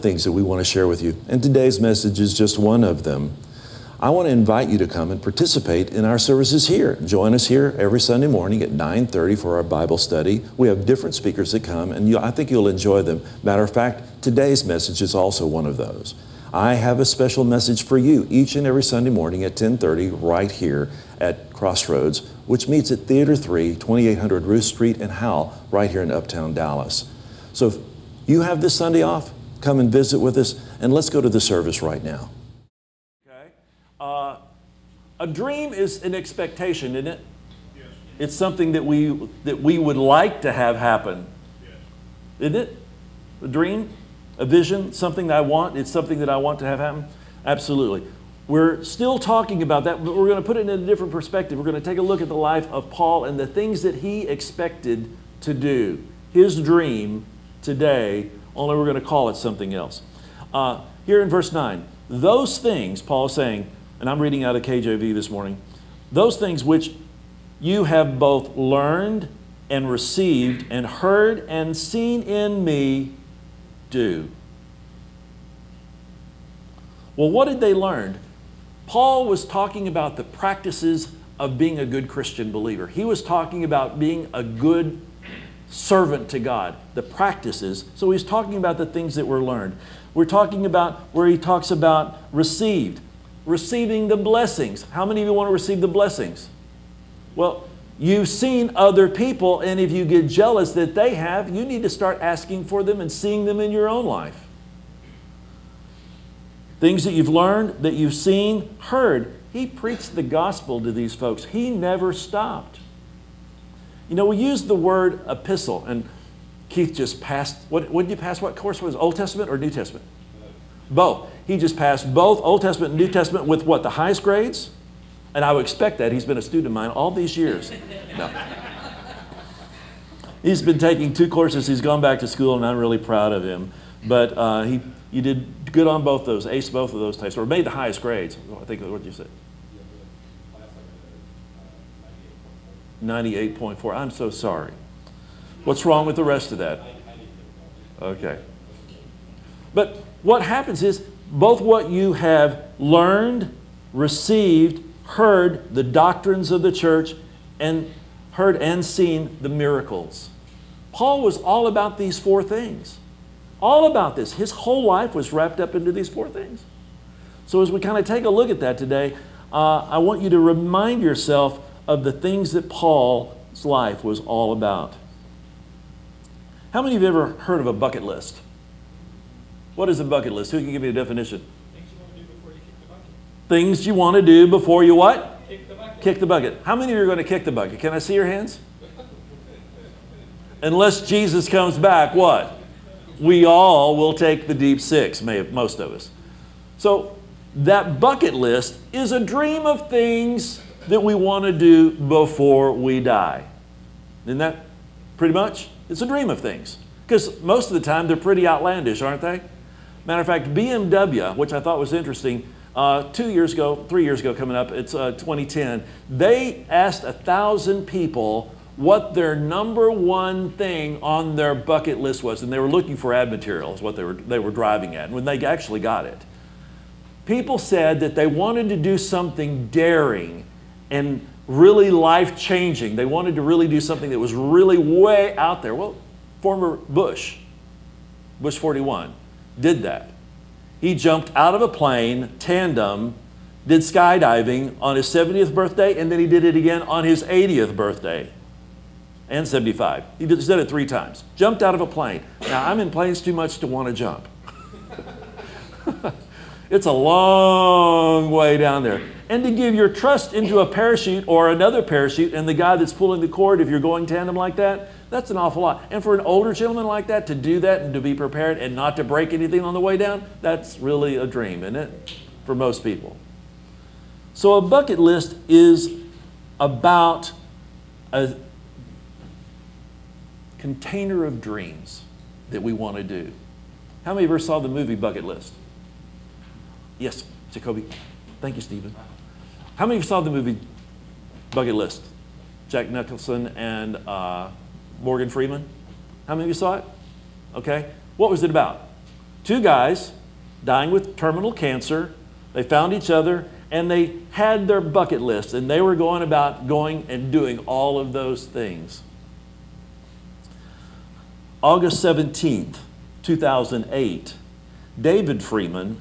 things that we want to share with you, and today's message is just one of them. I want to invite you to come and participate in our services here. Join us here every Sunday morning at 9:30 for our Bible study. We have different speakers that come, and you, I think you'll enjoy them. Matter of fact, today's message is also one of those. I have a special message for you each and every Sunday morning at 10:30 right here at Crossroads, which meets at Theater 3, 2800 Routh Street in Howell, right here in Uptown Dallas. So if you have this Sunday off, come and visit with us, and let's go to the service right now. Okay. Uh, a dream is an expectation, isn't it? Yes. It's something that we that we would like to have happen. Yes. Isn't it? A dream, a vision, something that I want. It's something that I want to have happen. Absolutely. We're still talking about that, but we're going to put it in a different perspective. We're going to take a look at the life of Paul and the things that he expected to do. His dream today, only we're going to call it something else. Uh, here in verse 9, those things, Paul is saying, and I'm reading out of KJV this morning, those things which you have both learned and received and heard and seen in me, do. Well, what did they learn? Paul was talking about the practices of being a good Christian believer. He was talking about being a good servant to God, the practices. So he's talking about the things that were learned. We're talking about where he talks about received, receiving the blessings. How many of you want to receive the blessings? Well, you've seen other people, and if you get jealous that they have, you need to start asking for them and seeing them in your own life. Things that you've learned, that you've seen, heard. He preached the gospel to these folks. He never stopped. You know, we use the word epistle, and Keith just passed, what, what did you pass? What course was Old Testament or New Testament? Both. He just passed both Old Testament and New Testament with what, the highest grades? And I would expect that. He's been a student of mine all these years. No. He's been taking two courses. He's gone back to school, and I'm really proud of him. But uh, he, you did good on both those, aced both of those types, or made the highest grades. I think what you said. 98.4. I'm so sorry. What's wrong with the rest of that? Okay. But what happens is both what you have learned, received, heard the doctrines of the church, and heard and seen the miracles. Paul was all about these four things. All about this. His whole life was wrapped up into these four things. So, as we kind of take a look at that today, uh, I want you to remind yourself of the things that Paul's life was all about. How many of you ever heard of a bucket list? What is a bucket list? Who can give me a definition? Things you want to do before you what? Kick the bucket. Kick the bucket. How many of you are going to kick the bucket? Can I see your hands? Unless Jesus comes back, what? we all will take the deep six, may most of us. So that bucket list is a dream of things that we want to do before we die. Isn't that pretty much? It's a dream of things. Because most of the time they're pretty outlandish, aren't they? Matter of fact, BMW, which I thought was interesting, uh, two years ago, three years ago coming up, it's uh, 2010, they asked a thousand people what their number one thing on their bucket list was, and they were looking for ad materials, what they were, they were driving at, when they actually got it. People said that they wanted to do something daring and really life changing. They wanted to really do something that was really way out there. Well, former Bush, Bush 41, did that. He jumped out of a plane, tandem, did skydiving on his 70th birthday, and then he did it again on his 80th birthday and 75. He did, said it three times. Jumped out of a plane. Now, I'm in planes too much to want to jump. it's a long way down there. And to give your trust into a parachute or another parachute and the guy that's pulling the cord, if you're going tandem like that, that's an awful lot. And for an older gentleman like that to do that and to be prepared and not to break anything on the way down, that's really a dream, isn't it? For most people. So a bucket list is about a, container of dreams that we want to do. How many of you saw the movie Bucket List? Yes, Jacoby. Thank you, Stephen. How many of you saw the movie Bucket List? Jack Nicholson and uh, Morgan Freeman? How many of you saw it? Okay. What was it about? Two guys dying with terminal cancer. They found each other and they had their bucket list and they were going about going and doing all of those things. August 17th, 2008, David Freeman,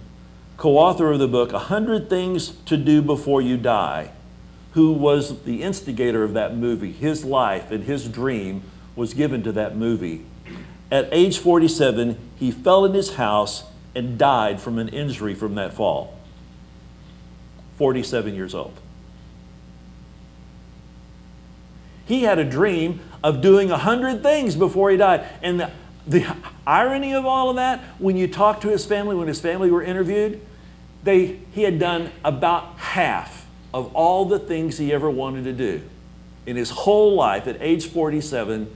co author of the book 100 Things to Do Before You Die, who was the instigator of that movie, his life and his dream was given to that movie. At age 47, he fell in his house and died from an injury from that fall. 47 years old. He had a dream of doing 100 things before he died. And the, the irony of all of that, when you talk to his family, when his family were interviewed, they, he had done about half of all the things he ever wanted to do. In his whole life, at age 47,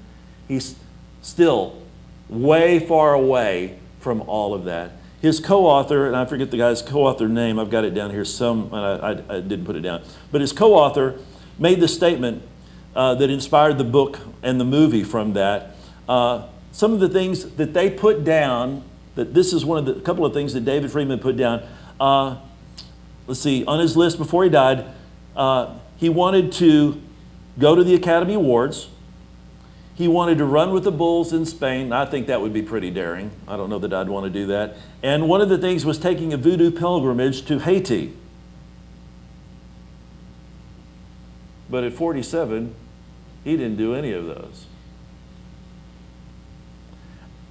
he's still way far away from all of that. His co-author, and I forget the guy's co-author name. I've got it down here. Some I, I, I didn't put it down, but his co-author made the statement uh, that inspired the book and the movie from that. Uh, some of the things that they put down. That this is one of the a couple of things that David Freeman put down. Uh, let's see. On his list before he died, uh, he wanted to go to the Academy Awards. He wanted to run with the Bulls in Spain. I think that would be pretty daring. I don't know that I'd want to do that. And one of the things was taking a voodoo pilgrimage to Haiti. But at 47, he didn't do any of those.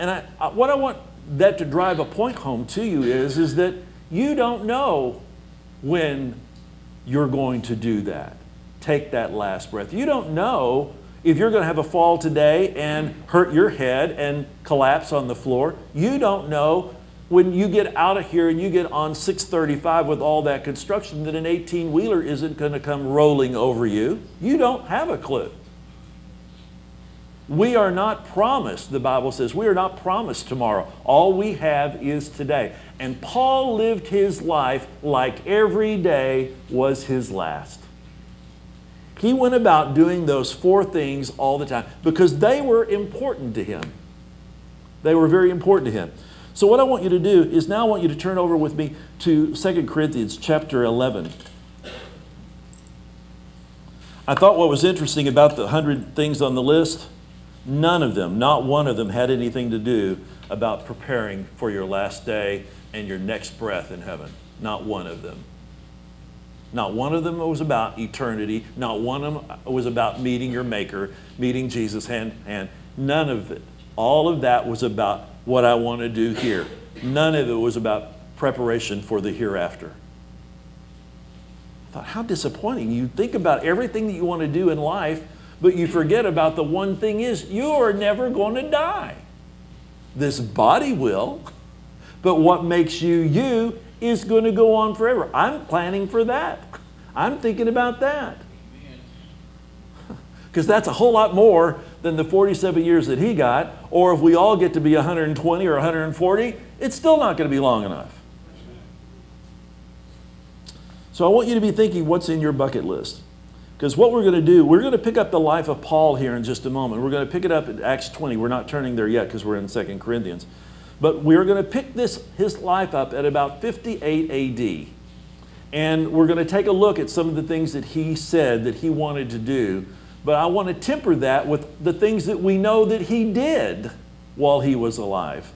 And I, I, what I want that to drive a point home to you is, is that you don't know when you're going to do that. Take that last breath. You don't know if you're going to have a fall today and hurt your head and collapse on the floor, you don't know when you get out of here and you get on 635 with all that construction that an 18 wheeler isn't going to come rolling over you. You don't have a clue. We are not promised, the Bible says, we are not promised tomorrow. All we have is today. And Paul lived his life like every day was his last. He went about doing those four things all the time because they were important to him. They were very important to him. So what I want you to do is now I want you to turn over with me to 2 Corinthians chapter 11. I thought what was interesting about the 100 things on the list, none of them, not one of them had anything to do about preparing for your last day and your next breath in heaven. Not one of them. Not one of them was about eternity. Not one of them was about meeting your Maker, meeting Jesus hand in hand. None of it. All of that was about what I want to do here. None of it was about preparation for the hereafter. I thought, how disappointing. You think about everything that you want to do in life, but you forget about the one thing is you are never going to die. This body will, but what makes you you is going to go on forever. I'm planning for that. I'm thinking about that. Because that's a whole lot more than the 47 years that he got. Or if we all get to be 120 or 140, it's still not going to be long enough. So I want you to be thinking what's in your bucket list. Because what we're going to do, we're going to pick up the life of Paul here in just a moment. We're going to pick it up at Acts 20. We're not turning there yet because we're in 2 Corinthians. But we're going to pick this, his life up at about 58 AD. And we're going to take a look at some of the things that he said that he wanted to do. But I want to temper that with the things that we know that he did while he was alive.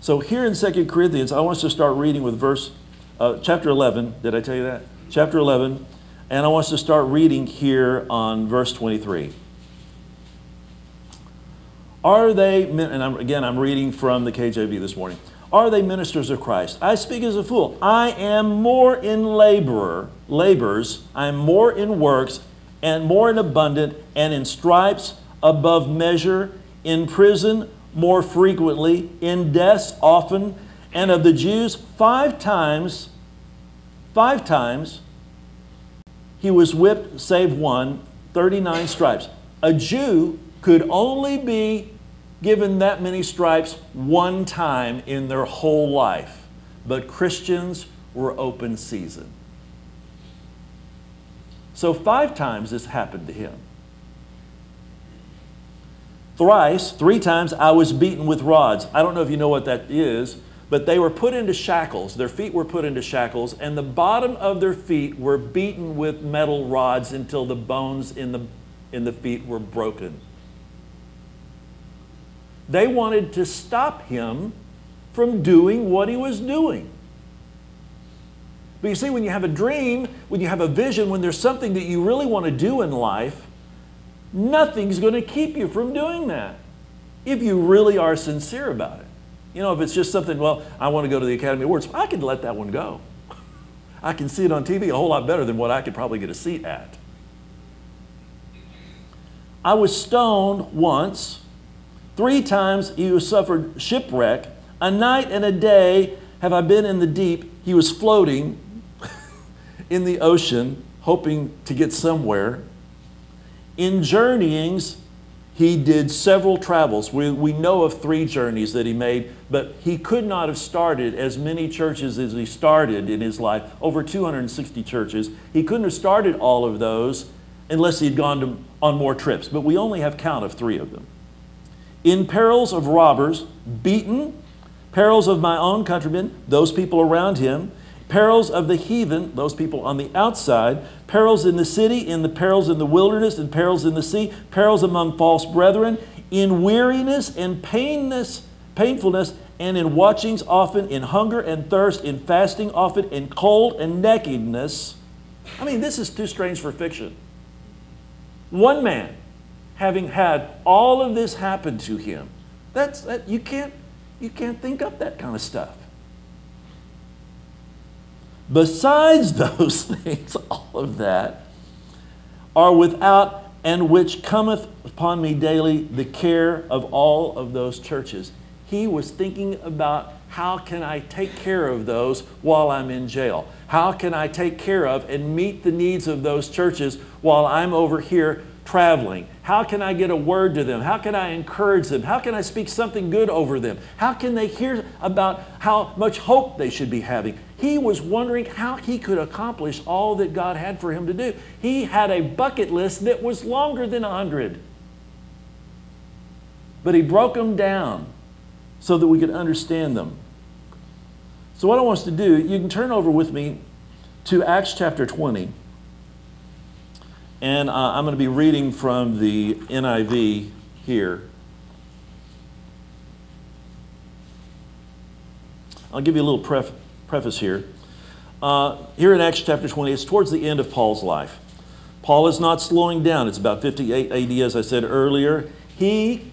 So here in 2 Corinthians, I want us to start reading with verse, uh, chapter 11. Did I tell you that? Chapter 11. And I want us to start reading here on verse 23. Are they, and I'm, again, I'm reading from the KJV this morning. Are they ministers of Christ? I speak as a fool. I am more in laborer, labors, I am more in works, and more in abundant, and in stripes above measure, in prison more frequently, in deaths often, and of the Jews five times, five times, he was whipped, save one, 39 stripes. A Jew could only be given that many stripes one time in their whole life, but Christians were open season. So, five times this happened to him. Thrice, three times, I was beaten with rods. I don't know if you know what that is, but they were put into shackles. Their feet were put into shackles, and the bottom of their feet were beaten with metal rods until the bones in the, in the feet were broken. They wanted to stop him from doing what he was doing. But you see, when you have a dream, when you have a vision, when there's something that you really want to do in life, nothing's going to keep you from doing that if you really are sincere about it. You know, if it's just something, well, I want to go to the Academy Awards, I can let that one go. I can see it on TV a whole lot better than what I could probably get a seat at. I was stoned once. Three times he suffered shipwreck. A night and a day have I been in the deep. He was floating in the ocean, hoping to get somewhere. In journeyings, he did several travels. We, we know of three journeys that he made, but he could not have started as many churches as he started in his life, over 260 churches. He couldn't have started all of those unless he'd gone to, on more trips, but we only have count of three of them. In perils of robbers, beaten, perils of my own countrymen, those people around him, perils of the heathen, those people on the outside, perils in the city, in the perils in the wilderness, and perils in the sea, perils among false brethren, in weariness and painness, painfulness, and in watchings often, in hunger and thirst, in fasting often, in cold and nakedness. I mean, this is too strange for fiction. One man having had all of this happen to him, that's that you can't you can't think up that kind of stuff. Besides those things, all of that are without and which cometh upon me daily the care of all of those churches. He was thinking about how can I take care of those while I'm in jail? How can I take care of and meet the needs of those churches while I'm over here traveling? How can I get a word to them? How can I encourage them? How can I speak something good over them? How can they hear about how much hope they should be having? He was wondering how he could accomplish all that God had for him to do. He had a bucket list that was longer than 100. But he broke them down so that we could understand them. So, what I want us to do, you can turn over with me to Acts chapter 20. And uh, I'm going to be reading from the NIV here. I'll give you a little pref- preface here. Uh, here in Acts chapter 20, it's towards the end of Paul's life. Paul is not slowing down. It's about 58 AD, as I said earlier. He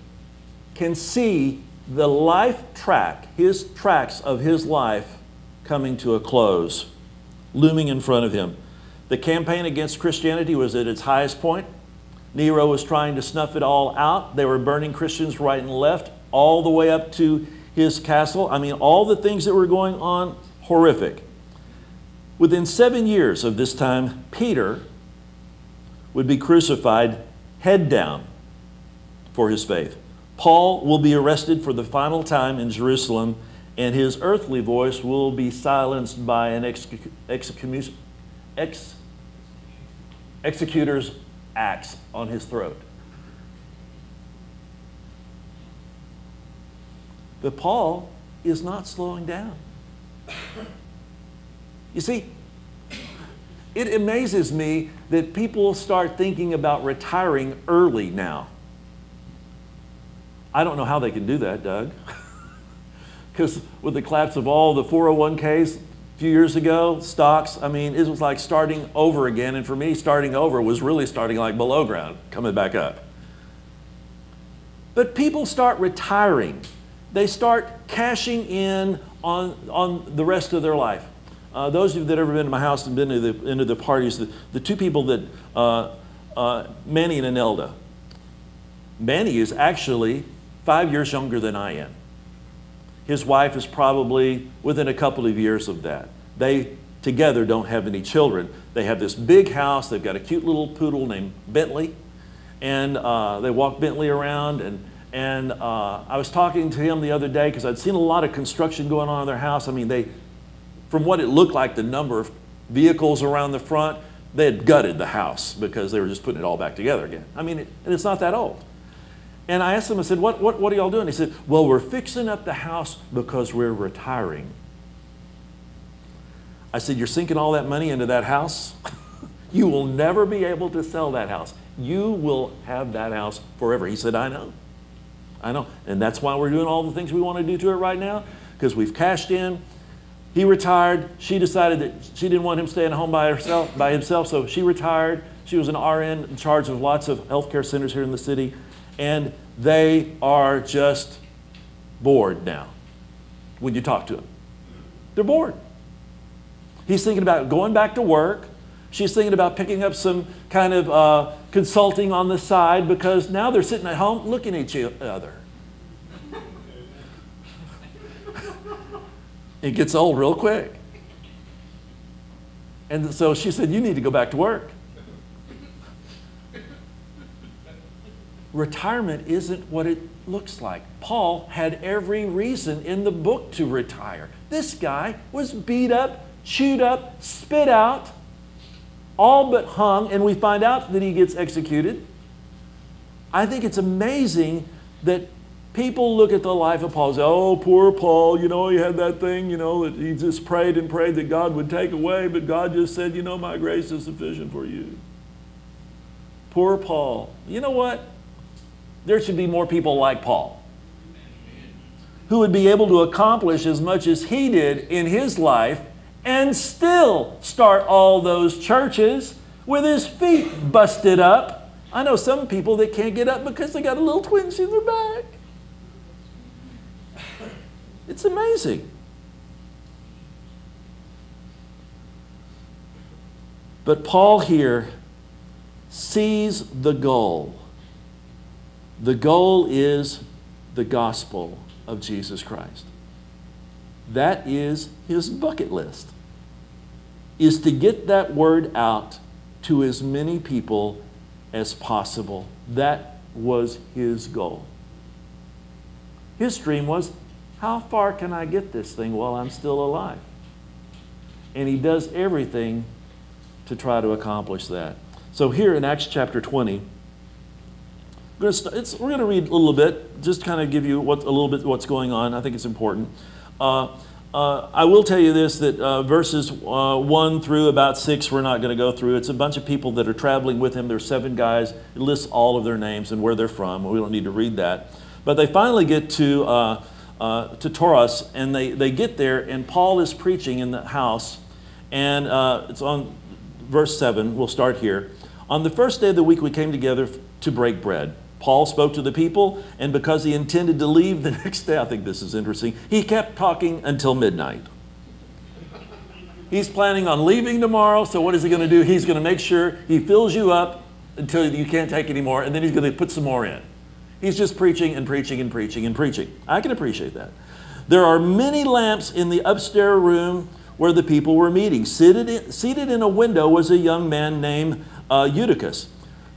can see the life track, his tracks of his life coming to a close, looming in front of him. The campaign against Christianity was at its highest point. Nero was trying to snuff it all out. They were burning Christians right and left, all the way up to his castle. I mean, all the things that were going on, horrific. Within seven years of this time, Peter would be crucified head down for his faith. Paul will be arrested for the final time in Jerusalem, and his earthly voice will be silenced by an execution. Ex, executor's axe on his throat. But Paul is not slowing down. You see, it amazes me that people start thinking about retiring early now. I don't know how they can do that, Doug. Because with the collapse of all the 401ks, few years ago, stocks, I mean, it was like starting over again. And for me, starting over was really starting like below ground, coming back up. But people start retiring. They start cashing in on, on the rest of their life. Uh, those of you that have ever been to my house and been to the, into the parties, the, the two people that, uh, uh, Manny and Anelda. Manny is actually five years younger than I am. His wife is probably within a couple of years of that. They together don't have any children. They have this big house. They've got a cute little poodle named Bentley. And uh, they walk Bentley around. And, and uh, I was talking to him the other day because I'd seen a lot of construction going on in their house. I mean, they, from what it looked like, the number of vehicles around the front, they had gutted the house because they were just putting it all back together again. I mean, it, and it's not that old. And I asked him, I said, what, what, what are y'all doing? He said, Well, we're fixing up the house because we're retiring. I said, You're sinking all that money into that house? you will never be able to sell that house. You will have that house forever. He said, I know. I know. And that's why we're doing all the things we want to do to it right now, because we've cashed in. He retired. She decided that she didn't want him staying home by herself, by himself, so she retired. She was an RN in charge of lots of healthcare centers here in the city, and they are just bored now when you talk to them. They're bored. He's thinking about going back to work. She's thinking about picking up some kind of uh, consulting on the side because now they're sitting at home looking at each other. it gets old real quick. And so she said, You need to go back to work. Retirement isn't what it looks like. Paul had every reason in the book to retire. This guy was beat up, chewed up, spit out all but hung, and we find out that he gets executed. I think it's amazing that people look at the life of Paul and say, oh, poor Paul, you know, he had that thing, you know, that he just prayed and prayed that God would take away, but God just said, you know, my grace is sufficient for you. Poor Paul. You know what? There should be more people like Paul who would be able to accomplish as much as he did in his life and still start all those churches with his feet busted up. I know some people that can't get up because they got a little twinge in their back. It's amazing. But Paul here sees the goal. The goal is the gospel of Jesus Christ. That is his bucket list. Is to get that word out to as many people as possible. That was his goal. His dream was how far can I get this thing while I'm still alive? And he does everything to try to accomplish that. So here in Acts chapter 20, we're going to read a little bit, just kind of give you what, a little bit what's going on. I think it's important. Uh, uh, I will tell you this that uh, verses uh, 1 through about 6, we're not going to go through. It's a bunch of people that are traveling with him. There's seven guys. It lists all of their names and where they're from. We don't need to read that. But they finally get to, uh, uh, to Troas, and they, they get there, and Paul is preaching in the house. And it's on verse 7. We'll start here. On the first day of the week, we came together to break bread. Paul spoke to the people, and because he intended to leave the next day, I think this is interesting, he kept talking until midnight. He's planning on leaving tomorrow, so what is he going to do? He's going to make sure he fills you up until you can't take anymore, and then he's going to put some more in. He's just preaching and preaching and preaching and preaching. I can appreciate that. There are many lamps in the upstairs room where the people were meeting. Seated in, seated in a window was a young man named uh, Eutychus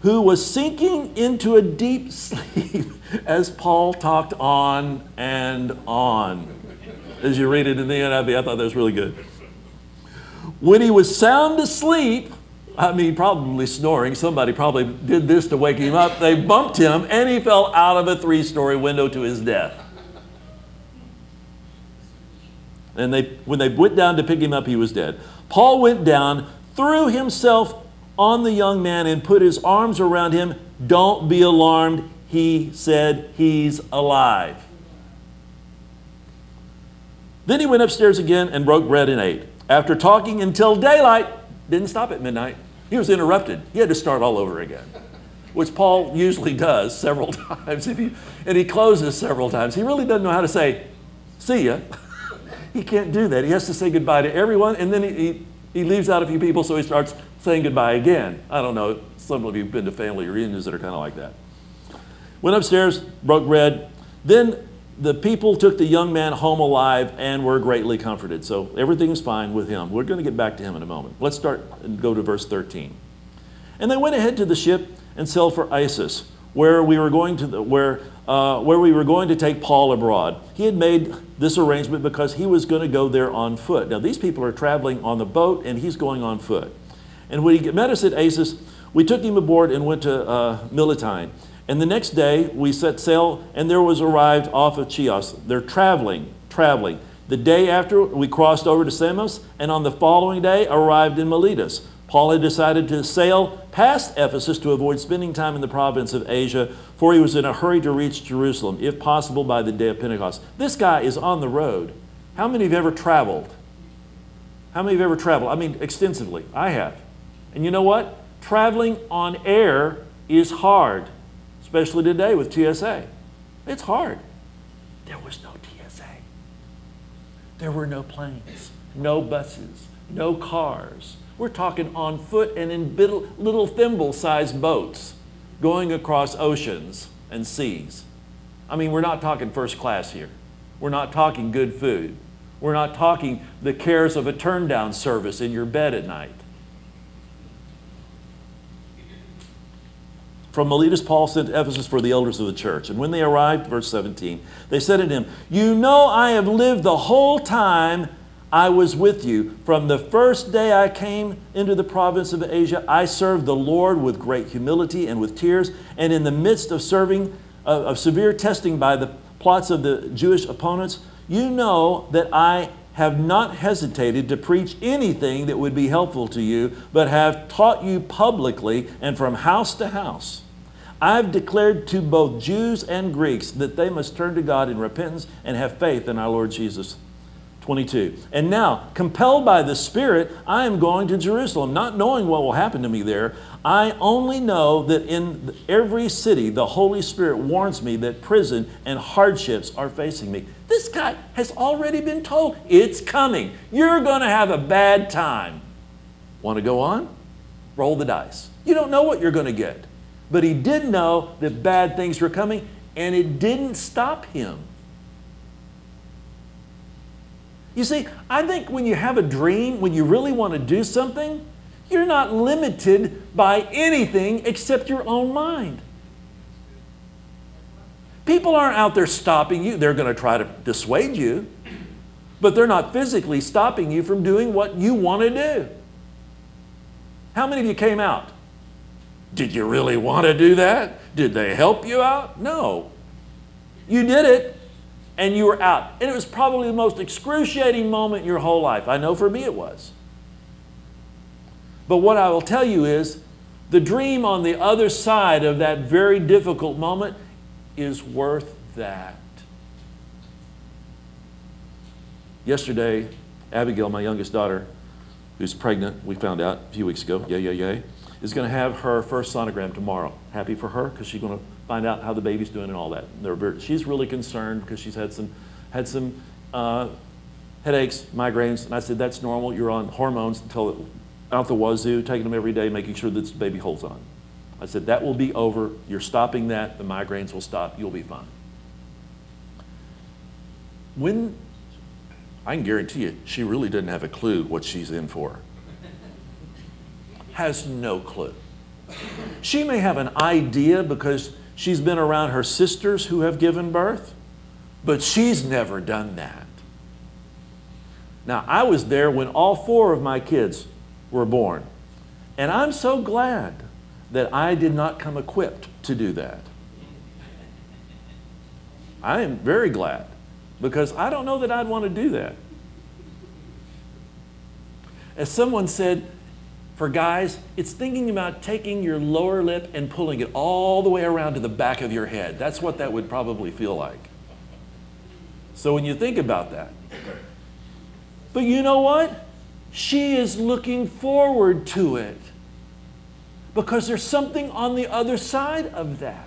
who was sinking into a deep sleep as Paul talked on and on. As you read it in the NIV, I thought that was really good. When he was sound asleep, I mean, probably snoring, somebody probably did this to wake him up. They bumped him and he fell out of a three story window to his death. And they, when they went down to pick him up, he was dead. Paul went down, threw himself on the young man and put his arms around him. Don't be alarmed. He said, He's alive. Then he went upstairs again and broke bread and ate. After talking until daylight, didn't stop at midnight. He was interrupted. He had to start all over again, which Paul usually does several times. If he, and he closes several times. He really doesn't know how to say, see ya. he can't do that. He has to say goodbye to everyone, and then he, he, he leaves out a few people, so he starts saying goodbye again. I don't know, some of you have been to family reunions that are kind of like that. Went upstairs, broke bread. Then the people took the young man home alive and were greatly comforted. So everything is fine with him. We're going to get back to him in a moment. Let's start and go to verse 13. And they went ahead to the ship and sailed for Assos, where we were going to the, where uh, where we were going to take Paul abroad. He had made this arrangement because he was going to go there on foot. Now these people are traveling on the boat, and he's going on foot. And when he met us at Assos, we took him aboard and went to uh, Mitylene. And the next day we set sail, and there was arrived off of Chios. They're traveling, traveling. The day after we crossed over to Samos, and on the following day arrived in Miletus. Paul had decided to sail past Ephesus to avoid spending time in the province of Asia, for he was in a hurry to reach Jerusalem, if possible by the day of Pentecost. This guy is on the road. How many have ever traveled? How many have ever traveled? I mean, extensively. I have. And you know what? Traveling on air is hard, especially today with TSA. It's hard. There was no TSA. There were no planes, no buses, no cars. We're talking on foot and in little thimble sized boats going across oceans and seas. I mean, we're not talking first class here. We're not talking good food. We're not talking the cares of a turn down service in your bed at night. From Miletus, Paul sent to Ephesus for the elders of the church. And when they arrived, verse 17, they said to him, You know I have lived the whole time I was with you. From the first day I came into the province of Asia, I served the Lord with great humility and with tears. And in the midst of serving, uh, of severe testing by the plots of the Jewish opponents, you know that I have not hesitated to preach anything that would be helpful to you, but have taught you publicly and from house to house. I've declared to both Jews and Greeks that they must turn to God in repentance and have faith in our Lord Jesus 22. And now, compelled by the Spirit, I am going to Jerusalem, not knowing what will happen to me there. I only know that in every city, the Holy Spirit warns me that prison and hardships are facing me. This guy has already been told it's coming. You're going to have a bad time. Want to go on? Roll the dice. You don't know what you're going to get. But he did know that bad things were coming, and it didn't stop him. You see, I think when you have a dream, when you really want to do something, you're not limited by anything except your own mind. People aren't out there stopping you. They're going to try to dissuade you, but they're not physically stopping you from doing what you want to do. How many of you came out? Did you really want to do that? Did they help you out? No. You did it and you were out. And it was probably the most excruciating moment in your whole life. I know for me it was. But what I will tell you is the dream on the other side of that very difficult moment is worth that. Yesterday, Abigail, my youngest daughter, who's pregnant, we found out a few weeks ago, yay, yay, yeah, is going to have her first sonogram tomorrow. Happy for her because she's going to find out how the baby's doing and all that. She's really concerned because she's had some, had some uh, headaches, migraines, and I said, that's normal. You're on hormones until out the wazoo, taking them every day, making sure that the baby holds on. I said, that will be over. You're stopping that. The migraines will stop. You'll be fine. When, I can guarantee you, she really didn't have a clue what she's in for. Has no clue. She may have an idea because She's been around her sisters who have given birth, but she's never done that. Now, I was there when all four of my kids were born, and I'm so glad that I did not come equipped to do that. I am very glad because I don't know that I'd want to do that. As someone said, for guys, it's thinking about taking your lower lip and pulling it all the way around to the back of your head. That's what that would probably feel like. So when you think about that, but you know what? She is looking forward to it because there's something on the other side of that.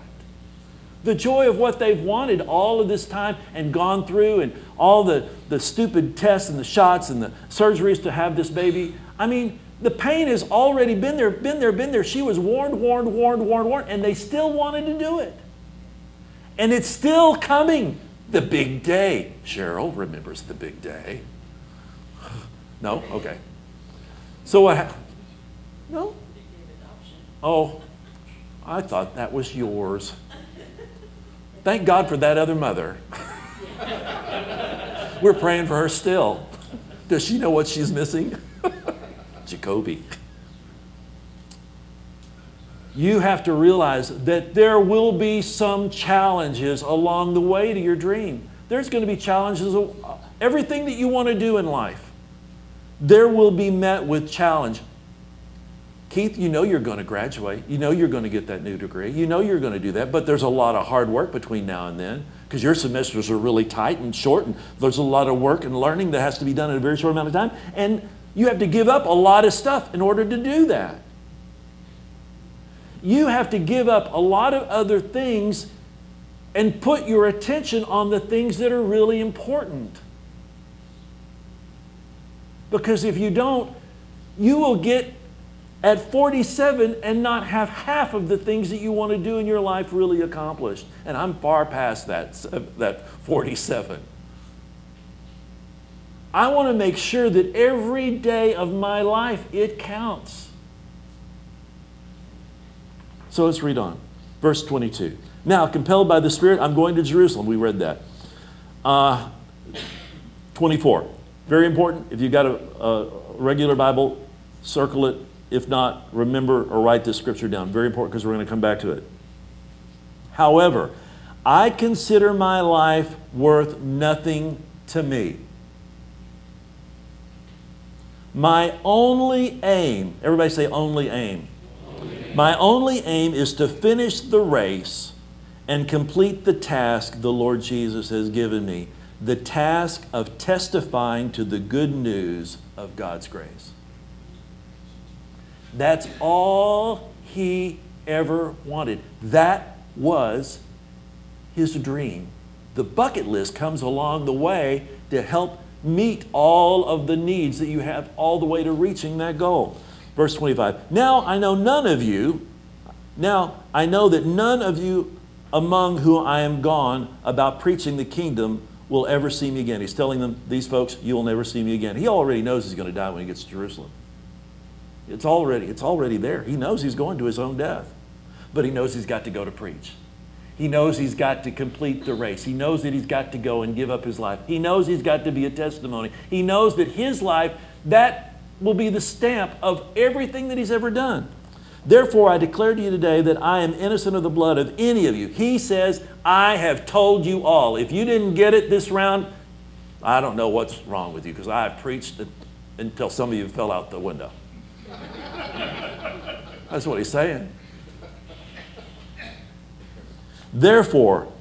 The joy of what they've wanted all of this time and gone through, and all the, the stupid tests and the shots and the surgeries to have this baby. I mean, the pain has already been there, been there, been there. She was warned, warned, warned, warned, warned, and they still wanted to do it. And it's still coming. The big day. Cheryl remembers the big day. No? Okay. So what happened? No? Oh, I thought that was yours. Thank God for that other mother. We're praying for her still. Does she know what she's missing? Jacoby. you have to realize that there will be some challenges along the way to your dream. There's going to be challenges, uh, everything that you want to do in life, there will be met with challenge. Keith, you know you're going to graduate. You know you're going to get that new degree. You know you're going to do that, but there's a lot of hard work between now and then because your semesters are really tight and short, and there's a lot of work and learning that has to be done in a very short amount of time. And you have to give up a lot of stuff in order to do that. You have to give up a lot of other things and put your attention on the things that are really important. Because if you don't, you will get at 47 and not have half of the things that you want to do in your life really accomplished. And I'm far past that, that 47. I want to make sure that every day of my life it counts. So let's read on. Verse 22. Now, compelled by the Spirit, I'm going to Jerusalem. We read that. Uh, 24. Very important. If you've got a, a regular Bible, circle it if not, remember or write this scripture down. Very important because we're going to come back to it. However, I consider my life worth nothing to me. My only aim, everybody say only aim. Only My only aim is to finish the race and complete the task the Lord Jesus has given me the task of testifying to the good news of God's grace. That's all he ever wanted. That was his dream. The bucket list comes along the way to help meet all of the needs that you have all the way to reaching that goal. Verse 25 Now I know none of you, now I know that none of you among whom I am gone about preaching the kingdom will ever see me again. He's telling them, these folks, you will never see me again. He already knows he's going to die when he gets to Jerusalem. It's already, it's already there. He knows he's going to his own death, but he knows he's got to go to preach. He knows he's got to complete the race. He knows that he's got to go and give up his life. He knows he's got to be a testimony. He knows that his life, that will be the stamp of everything that he's ever done. Therefore, I declare to you today that I am innocent of the blood of any of you. He says, I have told you all. If you didn't get it this round, I don't know what's wrong with you because I have preached until some of you fell out the window. That's what he's saying. Therefore,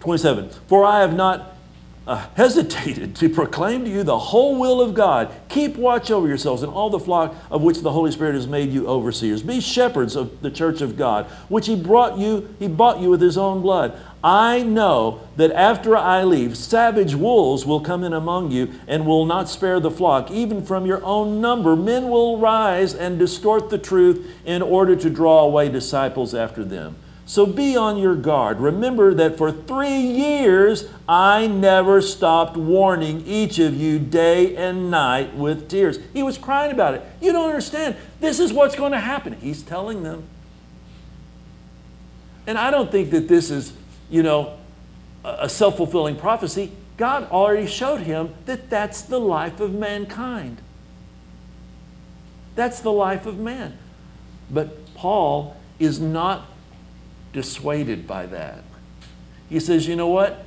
27, for I have not uh, hesitated to proclaim to you the whole will of God. Keep watch over yourselves and all the flock of which the Holy Spirit has made you overseers. Be shepherds of the church of God, which he brought you, he bought you with his own blood. I know that after I leave, savage wolves will come in among you and will not spare the flock. Even from your own number, men will rise and distort the truth in order to draw away disciples after them. So be on your guard. Remember that for three years I never stopped warning each of you day and night with tears. He was crying about it. You don't understand. This is what's going to happen. He's telling them. And I don't think that this is, you know, a self fulfilling prophecy. God already showed him that that's the life of mankind. That's the life of man. But Paul is not dissuaded by that. He says, you know what?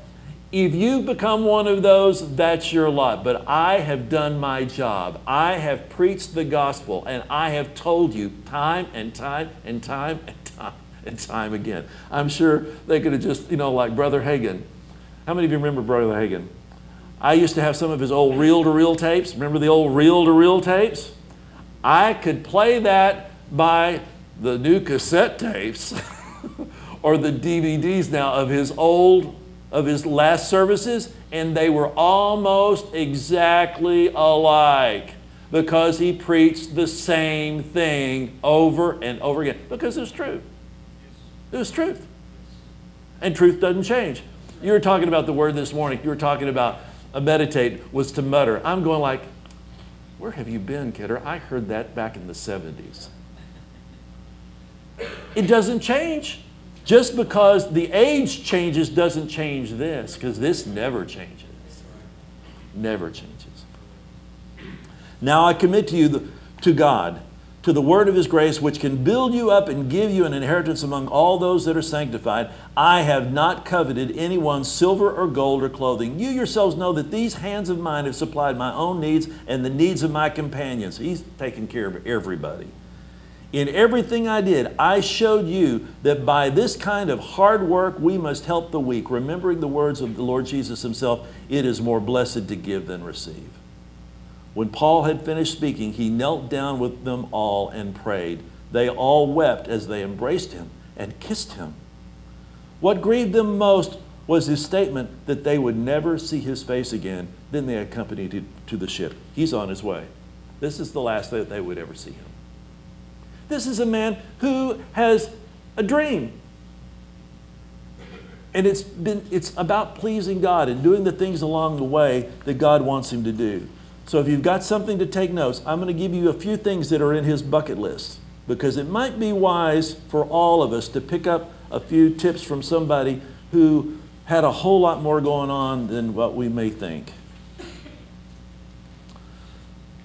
If you become one of those, that's your lot. But I have done my job. I have preached the gospel, and I have told you time and time and time and time and time again. I'm sure they could have just, you know, like Brother Hagin. How many of you remember Brother Hagin? I used to have some of his old reel to reel tapes. Remember the old reel to reel tapes? I could play that by the new cassette tapes. or the DVDs now of his old, of his last services, and they were almost exactly alike because he preached the same thing over and over again because it was true. It was truth. And truth doesn't change. You were talking about the word this morning. You were talking about a meditate was to mutter. I'm going like, where have you been, kidder? I heard that back in the 70s. It doesn't change. Just because the age changes doesn't change this, because this never changes. Never changes. Now I commit to you the, to God to the word of his grace, which can build you up and give you an inheritance among all those that are sanctified. I have not coveted anyone's silver or gold or clothing. You yourselves know that these hands of mine have supplied my own needs and the needs of my companions. He's taking care of everybody. In everything I did, I showed you that by this kind of hard work we must help the weak, remembering the words of the Lord Jesus himself it is more blessed to give than receive. When Paul had finished speaking, he knelt down with them all and prayed. They all wept as they embraced him and kissed him. What grieved them most was his statement that they would never see his face again. Then they accompanied him to the ship. He's on his way. This is the last day that they would ever see him. This is a man who has a dream. And it's, been, it's about pleasing God and doing the things along the way that God wants him to do. So if you've got something to take notes, I'm going to give you a few things that are in his bucket list because it might be wise for all of us to pick up a few tips from somebody who had a whole lot more going on than what we may think.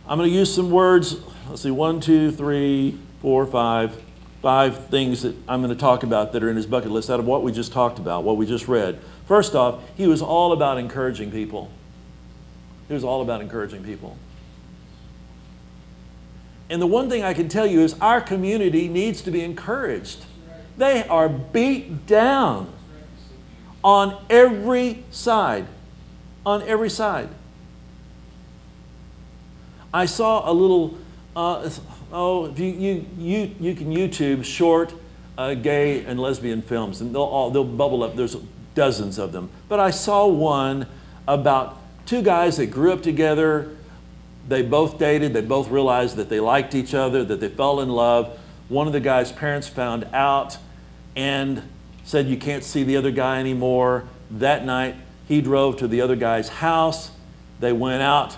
I'm going to use some words. Let's see, one, two, three, four, five, five things that I'm going to talk about that are in his bucket list out of what we just talked about, what we just read. First off, he was all about encouraging people. He was all about encouraging people. And the one thing I can tell you is our community needs to be encouraged. They are beat down on every side. On every side. I saw a little, uh, oh, you, you, you, you can YouTube short uh, gay and lesbian films, and they'll, all, they'll bubble up. There's dozens of them. But I saw one about two guys that grew up together. They both dated. They both realized that they liked each other, that they fell in love. One of the guy's parents found out and said, You can't see the other guy anymore. That night, he drove to the other guy's house. They went out.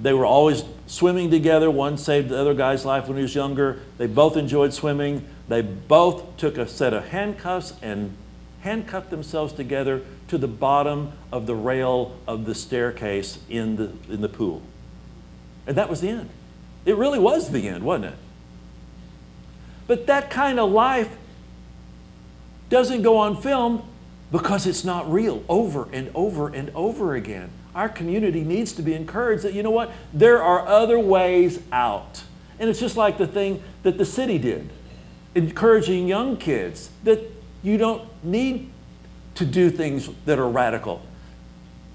They were always swimming together. One saved the other guy's life when he was younger. They both enjoyed swimming. They both took a set of handcuffs and handcuffed themselves together to the bottom of the rail of the staircase in the, in the pool. And that was the end. It really was the end, wasn't it? But that kind of life doesn't go on film because it's not real over and over and over again. Our community needs to be encouraged that, you know what, there are other ways out. And it's just like the thing that the city did, encouraging young kids that you don't need to do things that are radical.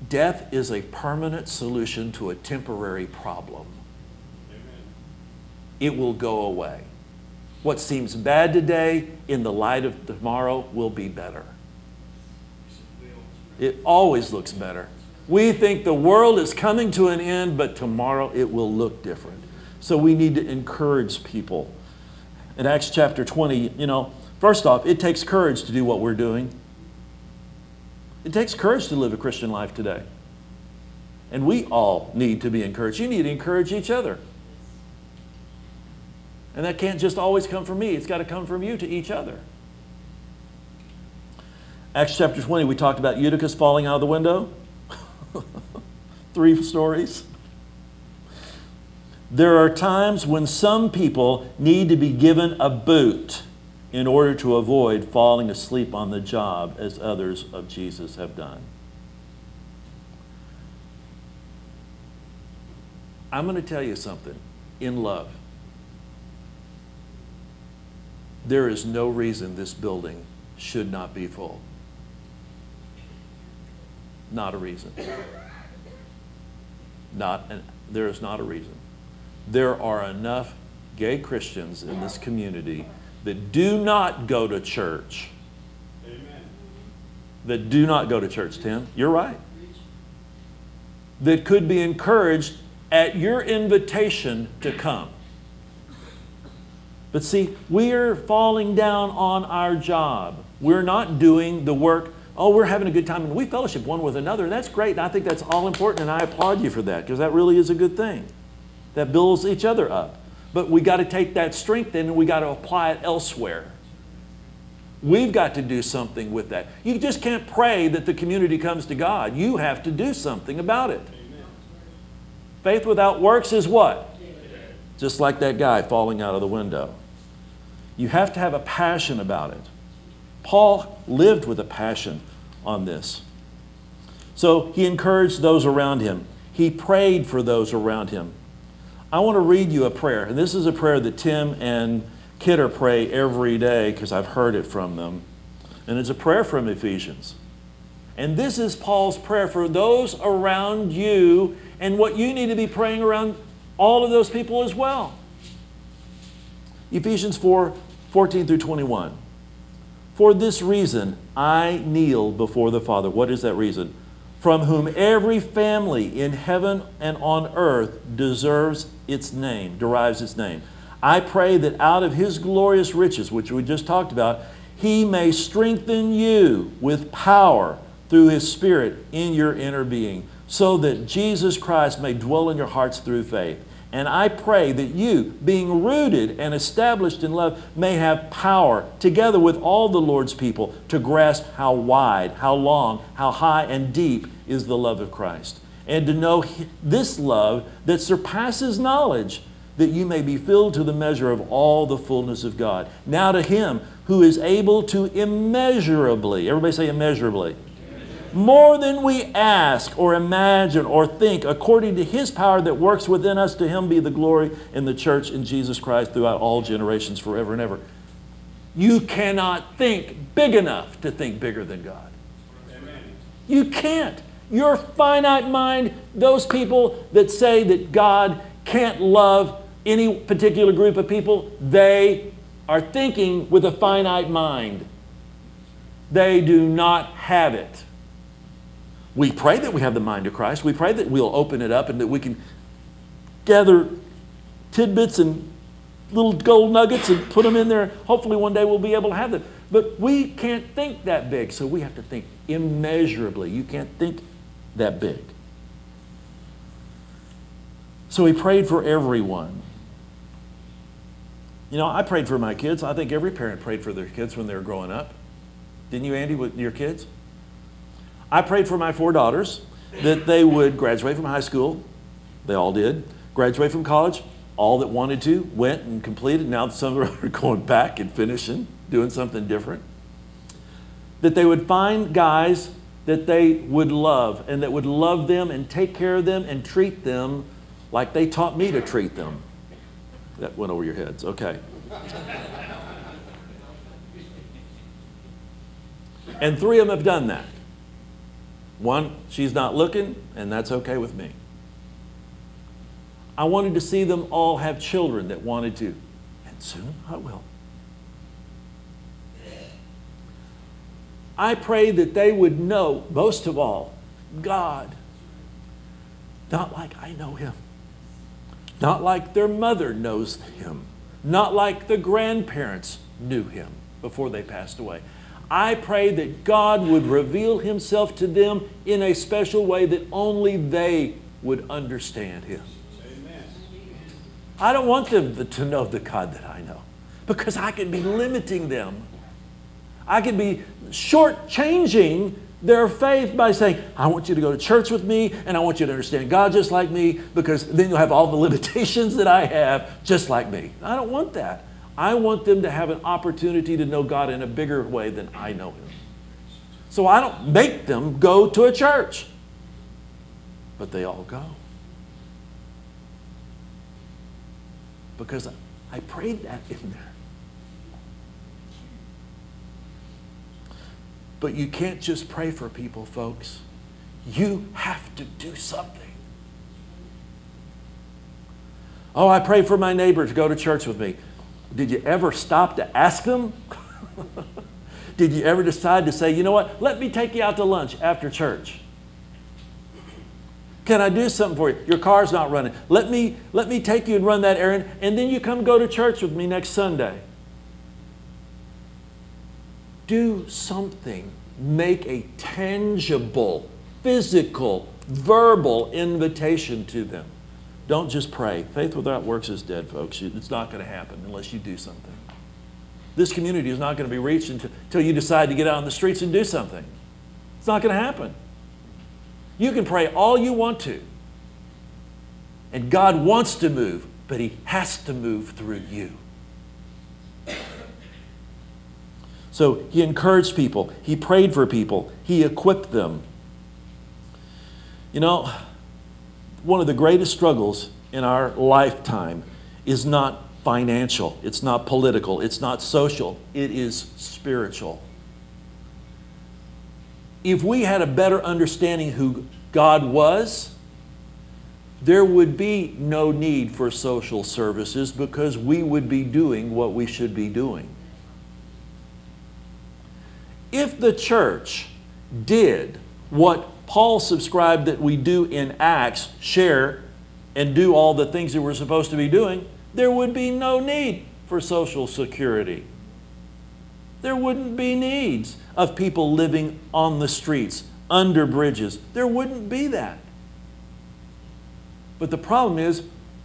Death is a permanent solution to a temporary problem. It will go away. What seems bad today, in the light of tomorrow, will be better. It always looks better. We think the world is coming to an end, but tomorrow it will look different. So we need to encourage people. In Acts chapter 20, you know, first off, it takes courage to do what we're doing. It takes courage to live a Christian life today. And we all need to be encouraged. You need to encourage each other. And that can't just always come from me, it's got to come from you to each other. Acts chapter 20, we talked about Eutychus falling out of the window. Three stories. There are times when some people need to be given a boot in order to avoid falling asleep on the job as others of Jesus have done. I'm going to tell you something in love. There is no reason this building should not be full. Not a reason. Not an, there is not a reason. There are enough gay Christians in this community that do not go to church. Amen. That do not go to church, Tim. You're right. That could be encouraged at your invitation to come. But see, we're falling down on our job. We're not doing the work. Oh, we're having a good time and we fellowship one with another. And that's great. And I think that's all important. And I applaud you for that because that really is a good thing. That builds each other up. But we got to take that strength and we got to apply it elsewhere. We've got to do something with that. You just can't pray that the community comes to God. You have to do something about it. Amen. Faith without works is what? just like that guy falling out of the window. You have to have a passion about it. Paul lived with a passion on this. So he encouraged those around him. He prayed for those around him. I want to read you a prayer. And this is a prayer that Tim and Kidder pray every day because I've heard it from them. And it's a prayer from Ephesians. And this is Paul's prayer for those around you and what you need to be praying around all of those people as well. Ephesians 4 14 through 21. For this reason, I kneel before the Father. What is that reason? From whom every family in heaven and on earth deserves its name, derives its name. I pray that out of his glorious riches, which we just talked about, he may strengthen you with power through his Spirit in your inner being, so that Jesus Christ may dwell in your hearts through faith. And I pray that you, being rooted and established in love, may have power, together with all the Lord's people, to grasp how wide, how long, how high, and deep is the love of Christ. And to know this love that surpasses knowledge, that you may be filled to the measure of all the fullness of God. Now to Him who is able to immeasurably, everybody say immeasurably more than we ask or imagine or think, according to his power that works within us, to him be the glory in the church in Jesus Christ throughout all generations, forever and ever. You cannot think big enough to think bigger than God. Amen. You can't. Your finite mind, those people that say that God can't love any particular group of people, they are thinking with a finite mind. They do not have it. We pray that we have the mind of Christ. We pray that we'll open it up and that we can gather tidbits and little gold nuggets and put them in there. Hopefully, one day we'll be able to have them. But we can't think that big, so we have to think immeasurably. You can't think that big. So he prayed for everyone. You know, I prayed for my kids. I think every parent prayed for their kids when they were growing up. Didn't you, Andy, with your kids? I prayed for my four daughters that they would graduate from high school. They all did. Graduate from college. All that wanted to went and completed. Now some are going back and finishing, doing something different. That they would find guys that they would love and that would love them and take care of them and treat them like they taught me to treat them. That went over your heads. Okay. and three of them have done that. One, she's not looking, and that's okay with me. I wanted to see them all have children that wanted to, and soon I will. I pray that they would know, most of all, God, not like I know Him, not like their mother knows Him, not like the grandparents knew Him before they passed away. I pray that God would reveal Himself to them in a special way that only they would understand Him. Amen. I don't want them to know the God that I know because I could be limiting them. I could be shortchanging their faith by saying, I want you to go to church with me and I want you to understand God just like me because then you'll have all the limitations that I have just like me. I don't want that. I want them to have an opportunity to know God in a bigger way than I know Him. So I don't make them go to a church, but they all go. Because I prayed that in there. But you can't just pray for people, folks. You have to do something. Oh, I pray for my neighbor to go to church with me. Did you ever stop to ask them? Did you ever decide to say, you know what, let me take you out to lunch after church? Can I do something for you? Your car's not running. Let me, let me take you and run that errand, and then you come go to church with me next Sunday. Do something. Make a tangible, physical, verbal invitation to them. Don't just pray. Faith without works is dead, folks. It's not going to happen unless you do something. This community is not going to be reached until, you decide to get out on the streets and do something. It's not going to happen. You can pray all you want to. And God wants to move but He has to move through you. So He encouraged people, He prayed for people, He equipped them. You know, one of the greatest struggles in our lifetime is not financial, it's not political, it's not social, it is spiritual. If we had a better understanding who God was, there would be no need for social services because we would be doing what we should be doing. If the church did what Paul subscribed that we do in Acts, share and do all the things that we're supposed to be doing, there would be no need for Social Security. There wouldn't be needs of people living on the streets, under bridges. There wouldn't be that. But the problem is,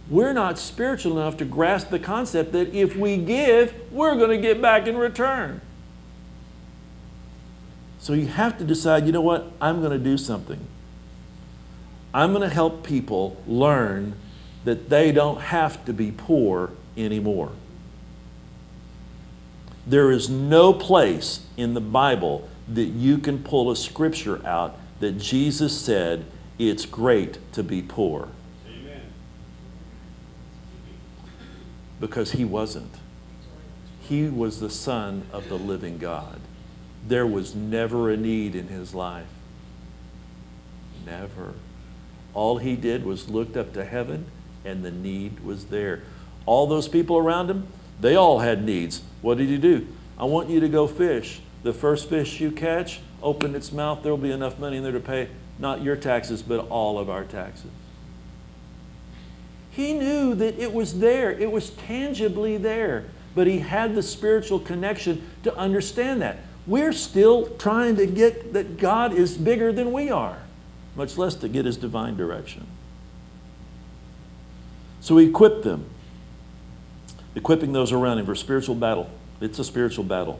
we're not spiritual enough to grasp the concept that if we give, we're going to get back in return. So you have to decide, you know what? I'm going to do something. I'm going to help people learn that they don't have to be poor anymore. There is no place in the Bible that you can pull a scripture out that Jesus said it's great to be poor. Amen. Because he wasn't. He was the Son of the living God. There was never a need in his life. Never. All he did was looked up to heaven and the need was there. All those people around him, they all had needs. What did he do? I want you to go fish. The first fish you catch, open its mouth, there will be enough money in there to pay not your taxes, but all of our taxes. He knew that it was there, it was tangibly there, but he had the spiritual connection to understand that we're still trying to get that God is bigger than we are, much less to get his divine direction. So he equipped them, equipping those around him for spiritual battle. It's a spiritual battle,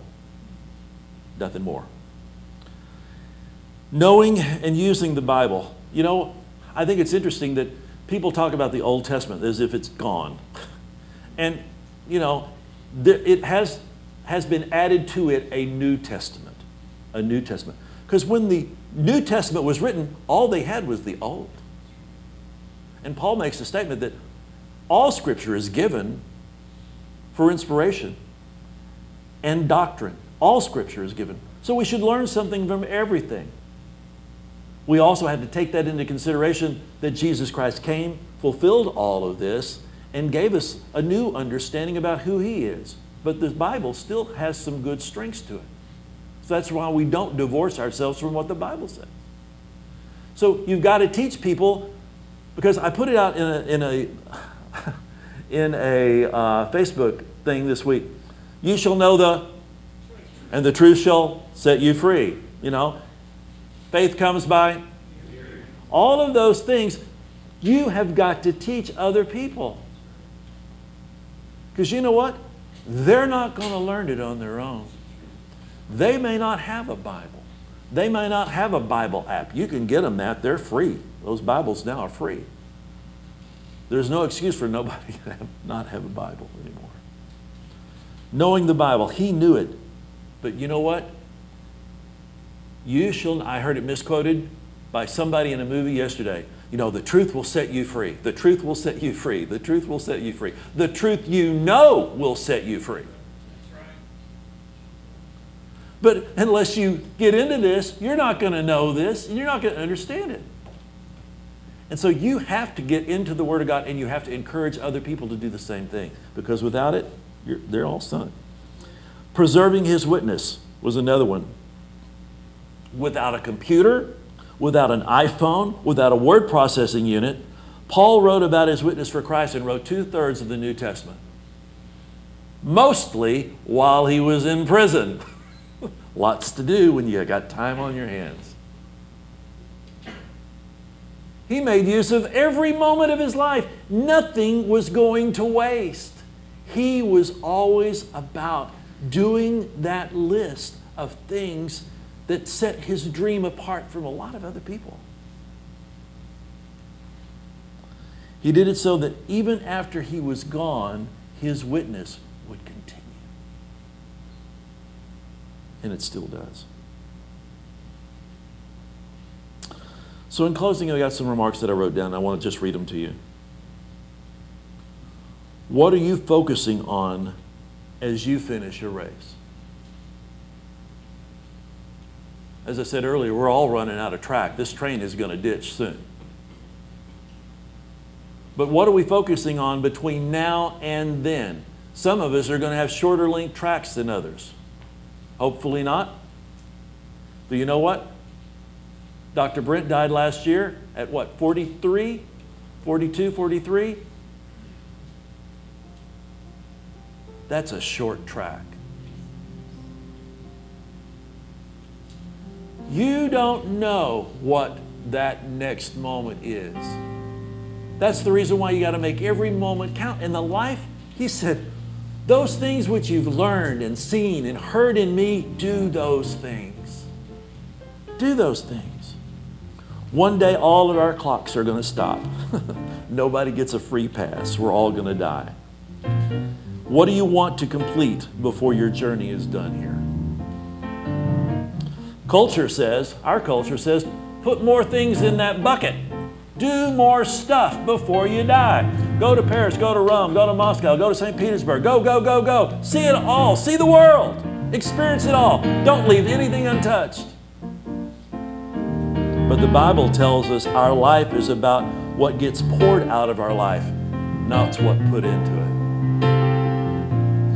nothing more. Knowing and using the Bible. You know, I think it's interesting that people talk about the Old Testament as if it's gone. And, you know, it has has been added to it a New Testament. A New Testament. Because when the New Testament was written, all they had was the Old. And Paul makes a statement that all Scripture is given for inspiration and doctrine. All Scripture is given. So we should learn something from everything. We also have to take that into consideration that Jesus Christ came, fulfilled all of this, and gave us a new understanding about who He is. But the Bible still has some good strengths to it. So that's why we don't divorce ourselves from what the Bible says. So you've got to teach people, because I put it out in a, in a, in a uh, Facebook thing this week. You shall know the, and the truth shall set you free. You know, faith comes by. All of those things you have got to teach other people. Because you know what? They're not going to learn it on their own. They may not have a Bible. They may not have a Bible app. You can get them that. They're free. Those Bibles now are free. There's no excuse for nobody to have, not have a Bible anymore. Knowing the Bible, he knew it. But you know what? You shall, I heard it misquoted by somebody in a movie yesterday. You know, the truth will set you free. The truth will set you free. The truth will set you free. The truth you know will set you free. But unless you get into this, you're not going to know this and you're not going to understand it. And so you have to get into the Word of God and you have to encourage other people to do the same thing because without it, they're all sunk. Preserving His witness was another one. Without a computer, without an iPhone, without a word processing unit. Paul wrote about his witness for Christ and wrote two thirds of the New Testament, mostly while he was in prison. Lots to do when you got time on your hands. He made use of every moment of his life. Nothing was going to waste. He was always about doing that list of things that set his dream apart from a lot of other people. He did it so that even after he was gone, his witness would continue. And it still does. So, in closing, I got some remarks that I wrote down. I want to just read them to you. What are you focusing on as you finish your race? As I said earlier, we're all running out of track. This train is going to ditch soon. But what are we focusing on between now and then? Some of us are going to have shorter length tracks than others. Hopefully not. But you know what? Dr. Brent died last year at what, 43? 42, 43? That's a short track. You don't know what that next moment is. That's the reason why you got to make every moment count. In the life, he said, those things which you've learned and seen and heard in me, do those things. Do those things. One day, all of our clocks are going to stop. Nobody gets a free pass. We're all going to die. What do you want to complete before your journey is done here? Culture says, our culture says, put more things in that bucket. Do more stuff before you die. Go to Paris, go to Rome, go to Moscow, go to St. Petersburg. Go, go, go, go. See it all. See the world. Experience it all. Don't leave anything untouched. But the Bible tells us our life is about what gets poured out of our life, not what put into it.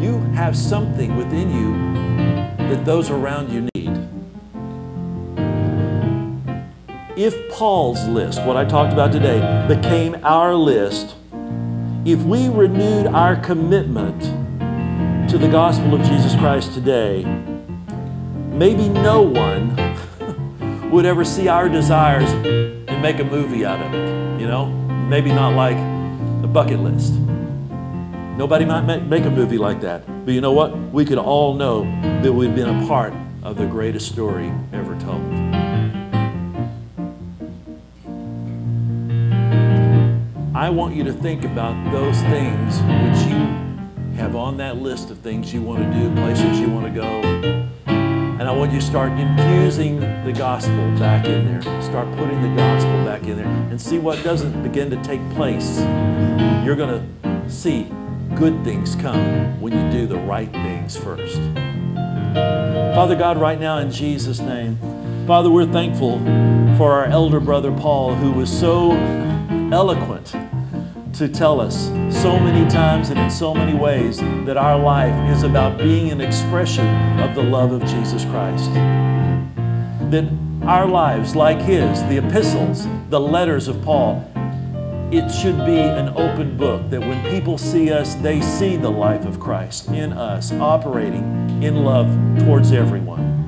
You have something within you that those around you need. If Paul's list, what I talked about today, became our list, if we renewed our commitment to the gospel of Jesus Christ today, maybe no one would ever see our desires and make a movie out of it. You know, maybe not like a bucket list. Nobody might make a movie like that. But you know what? We could all know that we've been a part of the greatest story ever told. I want you to think about those things which you have on that list of things you want to do, places you want to go. And I want you to start infusing the gospel back in there. Start putting the gospel back in there and see what doesn't begin to take place. You're going to see good things come when you do the right things first. Father God, right now in Jesus' name, Father, we're thankful for our elder brother Paul, who was so eloquent to tell us so many times and in so many ways that our life is about being an expression of the love of Jesus Christ. That our lives, like his, the epistles, the letters of Paul, it should be an open book that when people see us, they see the life of Christ in us, operating in love towards everyone.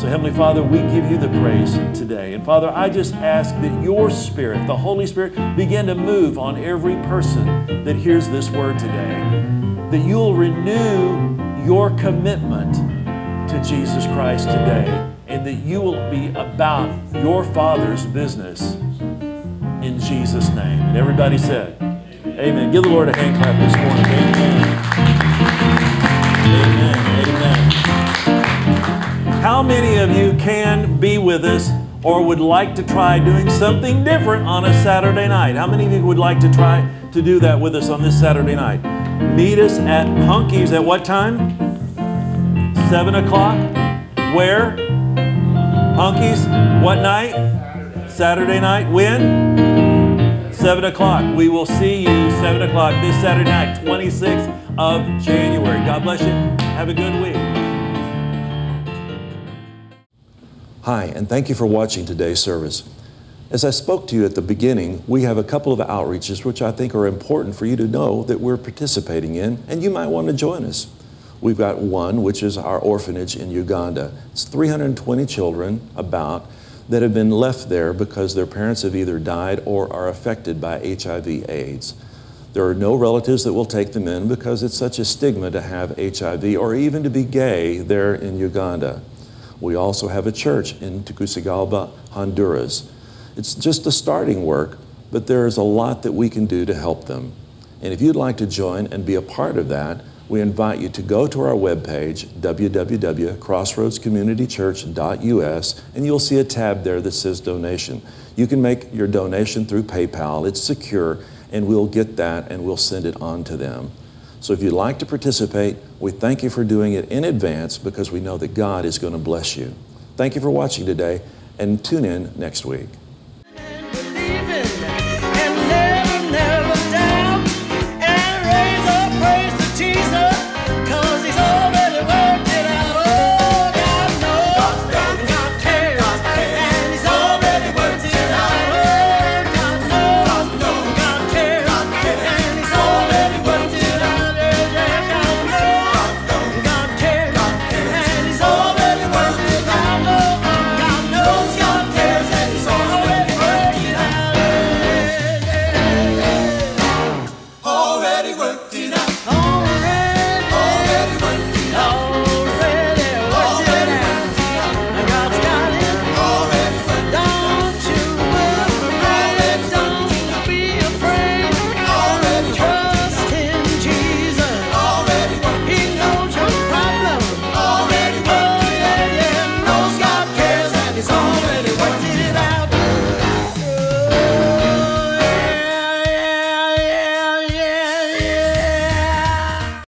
So, Heavenly Father, we give you the praise today. And Father, I just ask that your Spirit, the Holy Spirit, begin to move on every person that hears this word today. That you'll renew your commitment to Jesus Christ today. And that you will be about your Father's business in Jesus' name. And everybody said, Amen. Give the Lord a hand clap this morning. Amen. Amen. How many of you can be with us or would like to try doing something different on a Saturday night? How many of you would like to try to do that with us on this Saturday night? Meet us at Hunky's at what time? 7 o'clock. Where? Hunky's. What night? Saturday night. When? 7 o'clock. We will see you 7 o'clock this Saturday night, 26th of January. God bless you. Have a good week. Hi, and thank you for watching today's service. As I spoke to you at the beginning, we have a couple of outreaches which I think are important for you to know that we're participating in, and you might want to join us. We've got one, which is our orphanage in Uganda. It's 320 children, about, that have been left there because their parents have either died or are affected by HIV/AIDS. There are no relatives that will take them in because it's such a stigma to have HIV or even to be gay there in Uganda. We also have a church in Tegucigalpa, Honduras. It's just a starting work, but there is a lot that we can do to help them. And if you'd like to join and be a part of that, we invite you to go to our webpage, www.crossroadscommunitychurch.us, and you'll see a tab there that says donation. You can make your donation through PayPal, it's secure, and we'll get that and we'll send it on to them. So if you'd like to participate, we thank you for doing it in advance because we know that God is going to bless you. Thank you for watching today and tune in next week.